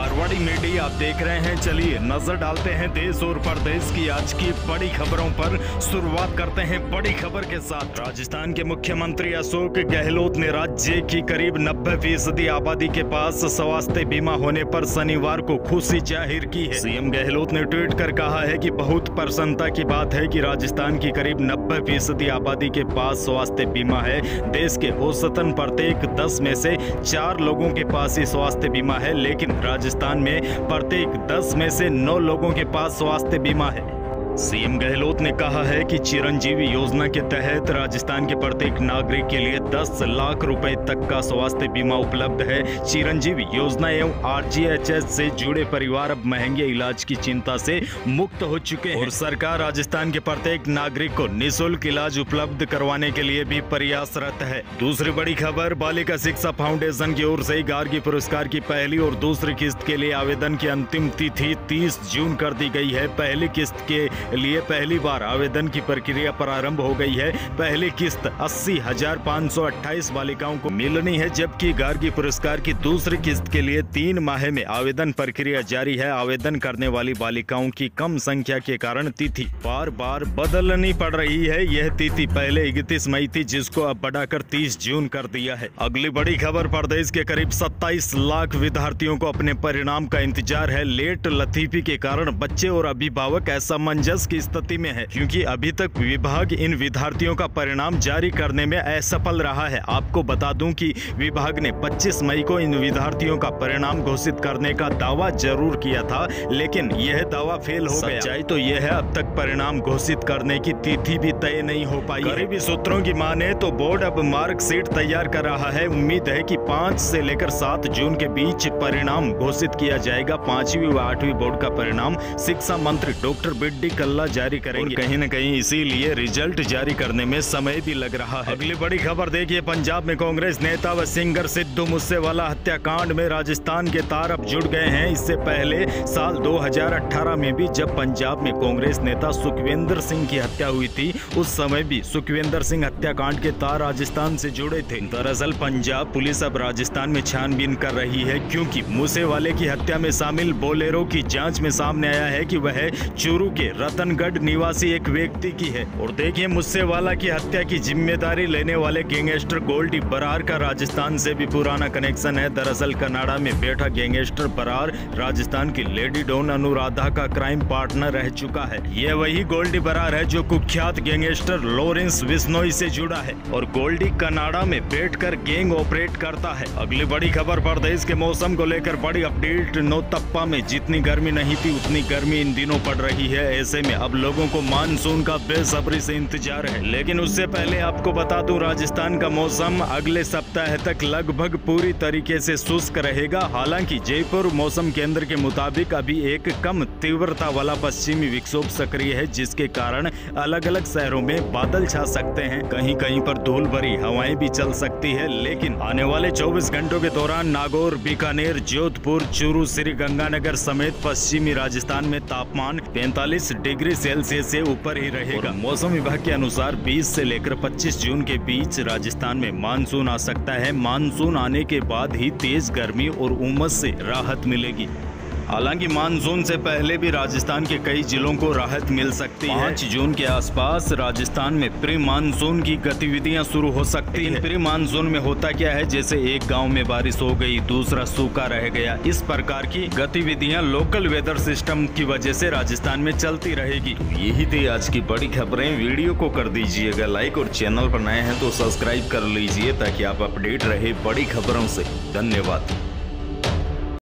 Marwari media आप देख रहे हैं, चलिए नज़र डालते हैं देश और प्रदेश की आज की बड़ी खबरों पर। शुरुआत करते हैं बड़ी खबर के साथ। राजस्थान के मुख्यमंत्री अशोक गहलोत ने राज्य की करीब 90 फ़ीसदी आबादी के पास स्वास्थ्य बीमा होने पर शनिवार को खुशी ज़ाहिर की है। सीएम गहलोत ने ट्वीट कर कहा है की बहुत प्रसन्नता की बात है की राजस्थान की करीब 90 फ़ीसदी आबादी के पास स्वास्थ्य बीमा है। देश के औसतन प्रत्येक 10 में से चार लोगों के पास ही स्वास्थ्य बीमा है, लेकिन राजस्थान में प्रत्येक 10 में से नौ लोगों के पास स्वास्थ्य बीमा है। सीएम गहलोत ने कहा है कि चिरंजीवी योजना के तहत राजस्थान के प्रत्येक नागरिक के लिए 10 लाख रुपए तक का स्वास्थ्य बीमा उपलब्ध है। चिरंजीवी योजना एवं आरजीएचएस से जुड़े परिवार अब महँगे इलाज की चिंता से मुक्त हो चुके हैं। और सरकार राजस्थान के प्रत्येक नागरिक को निशुल्क इलाज उपलब्ध करवाने के लिए भी प्रयासरत है। दूसरी बड़ी खबर, बालिका शिक्षा फाउंडेशन की ओर से गार्गी पुरस्कार की पहली और दूसरी किस्त के लिए आवेदन की अंतिम तिथि 30 जून कर दी गई है। पहली किस्त के लिए पहली बार आवेदन की प्रक्रिया प्रारंभ हो गई है। पहली किस्त अस्सी हज़ार पाँच सौ अट्ठाईस बालिकाओं को मिलनी है, जबकि गार्गी पुरस्कार की दूसरी किस्त के लिए तीन माह में आवेदन प्रक्रिया जारी है। आवेदन करने वाली बालिकाओं की कम संख्या के कारण तिथि बार बार बदलनी पड़ रही है। यह तिथि पहले इकतीस मई थी, जिसको अब बढ़ाकर 30 जून कर दिया है। अगली बड़ी खबर प्रदेश के करीब 27 लाख विद्यार्थियों को अपने परिणाम का इंतज़ार है। लेट लतीफी के कारण बच्चे और अभिभावक असमंजस असमंजस की स्थिति में है क्योंकि अभी तक विभाग इन विद्यार्थियों का परिणाम जारी करने में असफल रहा है। आपको बता दूँ कि विभाग ने 25 मई को इन विद्यार्थियों का परिणाम घोषित करने का दावा ज़रूर किया था लेकिन यह दावा फेल हो गया। सच्चाई तो यह है अब तक परिणाम घोषित करने की तिथि भी तय नहीं हो पाई। करीबी सूत्रों की माने तो बोर्ड अब मार्कशीट तैयार कर रहा है। उम्मीद है की पाँच से लेकर सात जून के बीच परिणाम घोषित किया जाएगा। पांचवी व आठवीं बोर्ड का परिणाम शिक्षा मंत्री डॉक्टर बिड्डी कल्ला जारी करेंगे। कहीं न कहीं इसीलिए रिज़ल्ट जारी करने में समय भी लग रहा है। अगली बड़ी खबर देखिए पंजाब में कांग्रेस नेता व सिंगर सिद्धू मूसेवाला हत्याकांड में राजस्थान के तार अब जुड़ गए हैं। इससे पहले साल 2018 में भी जब पंजाब में कांग्रेस नेता सुखविंदर सिंह की हत्या हुई थी उस समय भी सुखविंदर सिंह हत्याकांड के तार राजस्थान से जुड़े थे। दरअसल पंजाब पुलिस अब राजस्थान में छानबीन कर रही है क्योंकि मूसेवाले की हत्या में शामिल बोलेरो की जाँच में सामने आया है कि वह चूरू के रतनगढ़ निवासी एक व्यक्ति की है। और देखिए मुझसे वाला की हत्या की ज़िम्मेदारी लेने वाले गैंगस्टर गोल्डी बरार का राजस्थान से भी पुराना कनेक्शन है। दरअसल कनाडा में बैठा गैंगस्टर बरार राजस्थान की लेडी डोन अनुराधा का क्राइम पार्टनर रह चुका है। ये वही गोल्डी बरार है जो कुख्यात गैंगस्टर लॉरेंस विस्नोई से जुड़ा है और गोल्डी कनाडा में बैठकर गैंग ऑपरेट करता है। अगली बड़ी खबर प्रदेश के मौसम को लेकर बड़ी अपडेट। नोतप्पा में जितनी गर्मी नहीं थी, उतनी गर्मी इन दिनों पड़ रही है। ऐसे में अब लोगों को मानसून का बेसब्री से इंतज़ार है। लेकिन उससे पहले आपको बता दूँ, राजस्थान का मौसम अगले सप्ताह तक लगभग पूरी तरीके से शुष्क रहेगा। हालाँकि जयपुर मौसम केंद्र के मुताबिक अभी एक कम तीव्रता वाला पश्चिमी विक्षोभ सक्रिय है, जिसके कारण अलग अलग शहरों में बादल छा सकते हैं। कहीं कहीं पर धूल भरी हवाएँ भी चल सकती है, लेकिन आने वाले 24 घंटों के दौरान नागौर, बीकानेर, जोधपुर, चूरू श्री गंगानगर समेत पश्चिमी राजस्थान में तापमान 45 डिग्री सेल्सियस से ऊपर ही रहेगा। मौसम विभाग के अनुसार 20 से लेकर 25 जून के बीच राजस्थान में मानसून आ सकता है। मानसून आने के बाद ही तेज गर्मी और उमस से राहत मिलेगी। हालाँकि मानसून से पहले भी राजस्थान के कई जिलों को राहत मिल सकती है। पाँच जून के आसपास राजस्थान में प्री मानसून की गतिविधियाँ शुरू हो सकती है। प्री मानसून में होता क्या है? जैसे एक गाँव में बारिश हो गई दूसरा सूखा रह गया। इस प्रकार की गतिविधियाँ लोकल वेदर सिस्टम की वजह से राजस्थान में चलती रहेगी। तो यही थी आज की बड़ी खबरें। वीडियो को कर दीजिएगा लाइक और चैनल पर नए हैं तो सब्सक्राइब कर लीजिए ताकि आप अपडेट रहे बड़ी खबरों से। धन्यवाद।